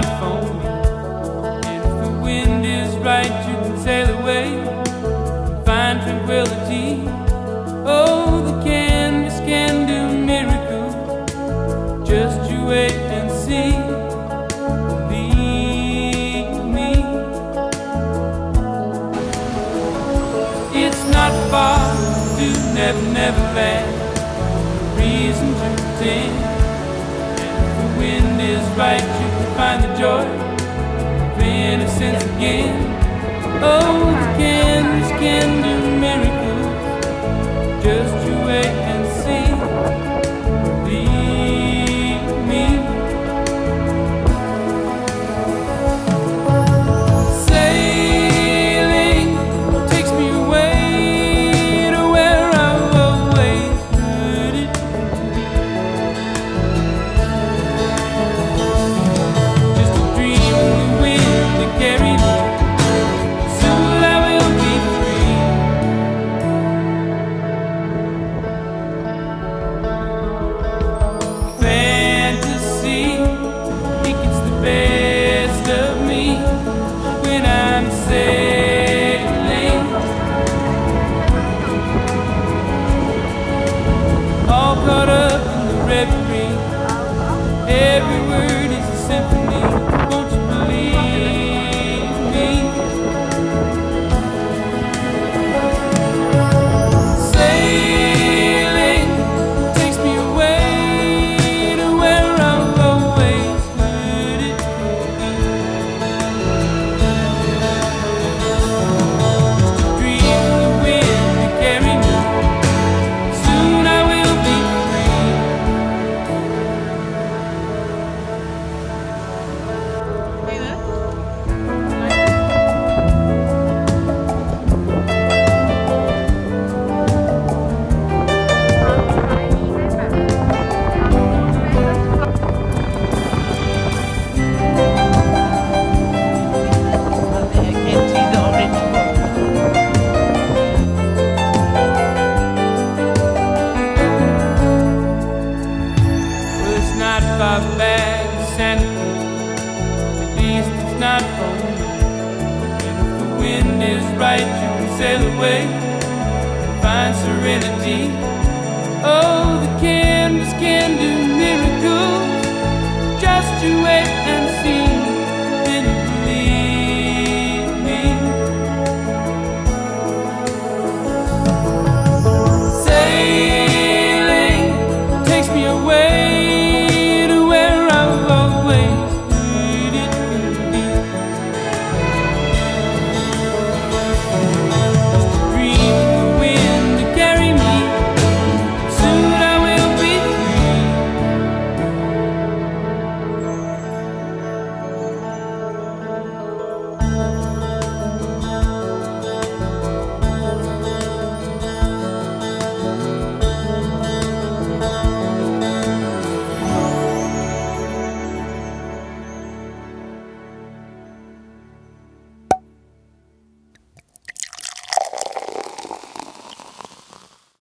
not phony. And if the wind is right, you can sail away and find tranquility. Oh, the canvas can do miracles. Just you wait and see. Believe me. It's not far to never, never land. Reason to pretend. Right, you can find the joy of innocence again. Oh, the right, you can sail away and find serenity. Oh, the canvas can do miracles.